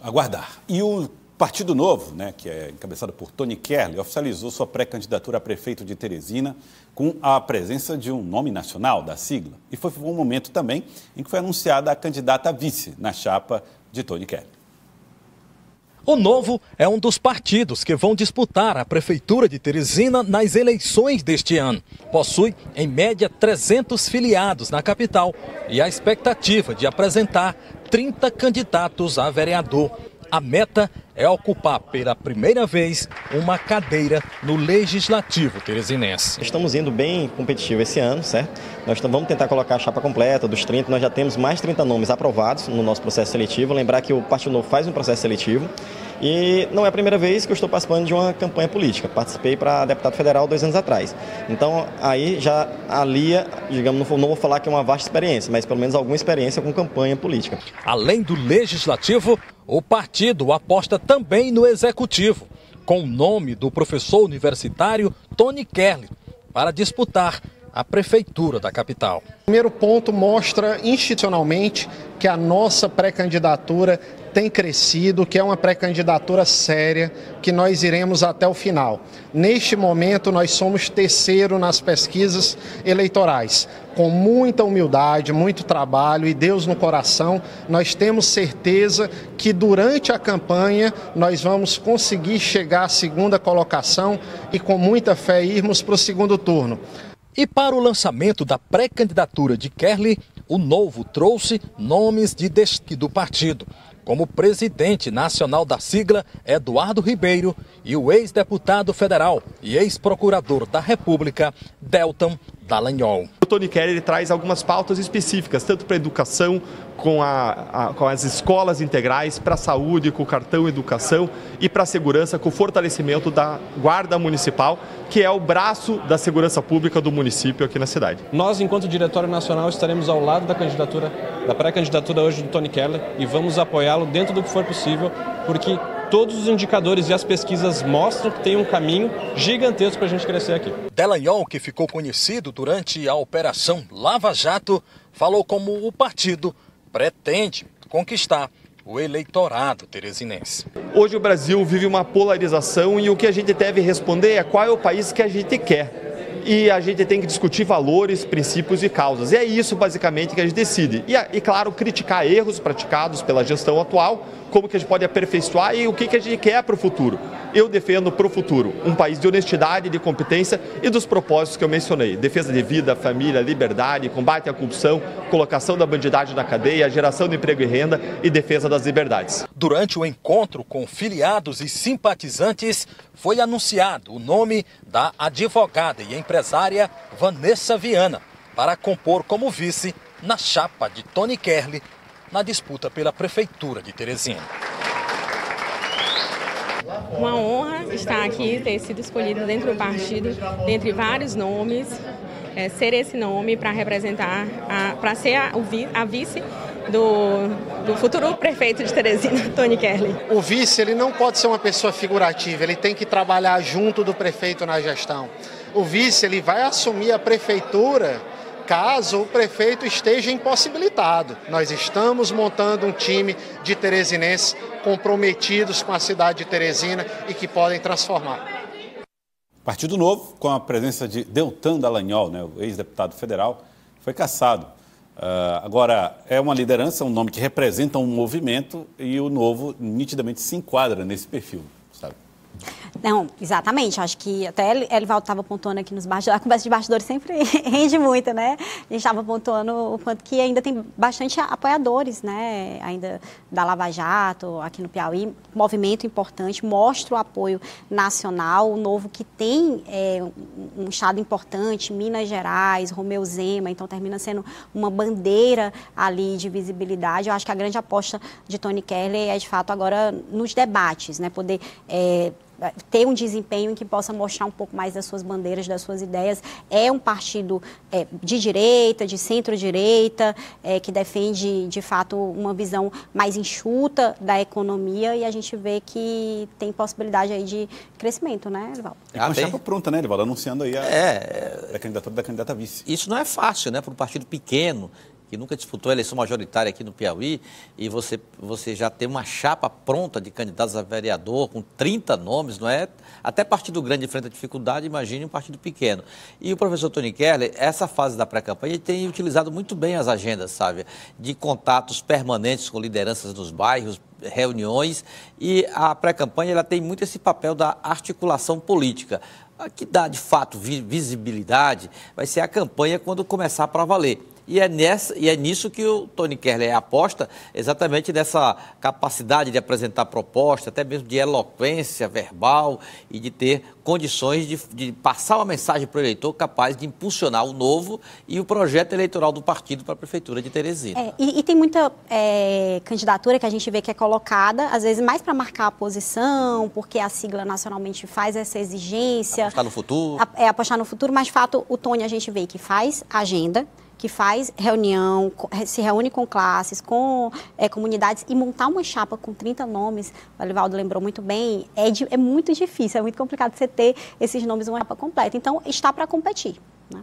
aguardar. E o Partido Novo, né, que é encabeçado por Tony Kerley, oficializou sua pré-candidatura a prefeito de Teresina com a presença de um nome nacional da sigla. E foi um momento também em que foi anunciada a candidata a vice na chapa de Tony Kerley. O Novo é um dos partidos que vão disputar a Prefeitura de Teresina nas eleições deste ano. Possui, em média, 300 filiados na capital e a expectativa de apresentar 30 candidatos a vereador. A meta é ocupar pela primeira vez uma cadeira no Legislativo Teresinense. Estamos indo bem competitivo esse ano, certo? Nós vamos tentar colocar a chapa completa dos 30, nós já temos mais 30 nomes aprovados no nosso processo seletivo. Lembrar que o Partido Novo faz um processo seletivo e não é a primeira vez que eu estou participando de uma campanha política. Participei para deputado federal dois anos atrás. Então, aí já alia, digamos, não vou falar que é uma vasta experiência, mas pelo menos alguma experiência com campanha política. Além do legislativo, o partido aposta também no executivo, com o nome do professor universitário Tony Kerley, para disputar a prefeitura da capital. O primeiro ponto mostra institucionalmente que a nossa pré-candidatura tem crescido, que é uma pré-candidatura séria, que nós iremos até o final. Neste momento, nós somos terceiro nas pesquisas eleitorais. Com muita humildade, muito trabalho e Deus no coração, nós temos certeza que durante a campanha nós vamos conseguir chegar à segunda colocação e com muita fé irmos para o segundo turno. E para o lançamento da pré-candidatura de Kerley, o Novo trouxe nomes de destino do partido como presidente nacional da sigla Eduardo Ribeiro e o ex-deputado federal e ex-procurador da República, Delton Dallagnol. O Tony Kerr ele traz algumas pautas específicas, tanto para a educação, com, a, a, com as escolas integrais, para a saúde, com o cartão educação e para a segurança, com o fortalecimento da Guarda Municipal, que é o braço da segurança pública do município aqui na cidade. Nós, enquanto Diretório Nacional, estaremos ao lado da candidatura, da pré-candidatura hoje do Tony Keller e vamos apoiá-lo dentro do que for possível, porque todos os indicadores e as pesquisas mostram que tem um caminho gigantesco para a gente crescer aqui. Delanhol, que ficou conhecido durante a Operação Lava Jato, falou como o partido pretende conquistar o eleitorado teresinense. Hoje o Brasil vive uma polarização e o que a gente deve responder é qual é o país que a gente quer e a gente tem que discutir valores, princípios e causas. E é isso basicamente que a gente decide. E, e claro, criticar erros praticados pela gestão atual, como que a gente pode aperfeiçoar e o que, que a gente quer para o futuro. Eu defendo para o futuro um país de honestidade, de competência e dos propósitos que eu mencionei: defesa de vida, família, liberdade, combate à corrupção, colocação da bandidagem na cadeia, geração de emprego e renda e defesa das liberdades. Durante o encontro com filiados e simpatizantes, foi anunciado o nome da advogada e empresária Vanessa Viana para compor como vice na chapa de Tony Kerley na disputa pela prefeitura de Teresina. Uma honra estar aqui, ter sido escolhido dentro do partido, dentre vários nomes, é, ser esse nome para representar, para ser a, a vice do, do, futuro prefeito de Teresina, Tony Kerley. O vice ele não pode ser uma pessoa figurativa, ele tem que trabalhar junto do prefeito na gestão. O vice ele vai assumir a prefeitura caso o prefeito esteja impossibilitado. Nós estamos montando um time de teresinenses comprometidos com a cidade de Teresina e que podem transformar. Partido Novo, com a presença de Deltan Dallagnol, né, o ex-deputado federal, foi caçado. Uh, agora, é uma liderança, um nome que representa um movimento e o Novo nitidamente se enquadra nesse perfil? Não, exatamente. Acho que até Elivaldo estava pontuando aqui nos bastidores. A conversa de bastidores sempre rende muito, né? A gente estava pontuando o quanto que ainda tem bastante apoiadores, né? Ainda da Lava Jato, aqui no Piauí. Movimento importante, mostra o apoio nacional, o novo que tem é, um estado importante, Minas Gerais, Romeu Zema, então termina sendo uma bandeira ali de visibilidade. Eu acho que a grande aposta de Tony Kelly é, de fato, agora nos debates, né? Poder. É, ter um desempenho em que possa mostrar um pouco mais das suas bandeiras, das suas ideias. É um partido é, de direita, de centro-direita, é, que defende, de fato, uma visão mais enxuta da economia e a gente vê que tem possibilidade aí de crescimento, né, Edivaldo? É uma chapa pronta, né, Edivaldo? Anunciando aí a, é, a candidatura da candidata vice. Isso não é fácil, né, para um partido pequeno que nunca disputou a eleição majoritária aqui no Piauí, e você, você já tem uma chapa pronta de candidatos a vereador com 30 nomes, não é? Até partido grande enfrenta dificuldade, imagine um partido pequeno. E o professor Tony Keller, essa fase da pré-campanha, tem utilizado muito bem as agendas, sabe? De contatos permanentes com lideranças nos bairros, reuniões, e a pré-campanha ela tem muito esse papel da articulação política. Que dá, de fato, visibilidade vai ser a campanha quando começar para valer. E é, nessa, e é nisso que o Tony Kerler aposta, exatamente nessa capacidade de apresentar proposta, até mesmo de eloquência verbal e de ter condições de, de passar uma mensagem para o eleitor capaz de impulsionar o novo e o projeto eleitoral do partido para a Prefeitura de Teresina. É, e, e, tem muita é, candidatura que a gente vê que é colocada, às vezes mais para marcar a posição, porque a sigla nacionalmente faz essa exigência. Apostar no futuro. É, apostar no futuro, mas de fato o Tony a gente vê que faz agenda, que faz reunião, se reúne com classes, com é, comunidades e montar uma chapa com 30 nomes, o Alivaldo lembrou muito bem, é, de, é muito difícil, é muito complicado você ter esses nomes uma chapa completa. Então, está para competir. Né?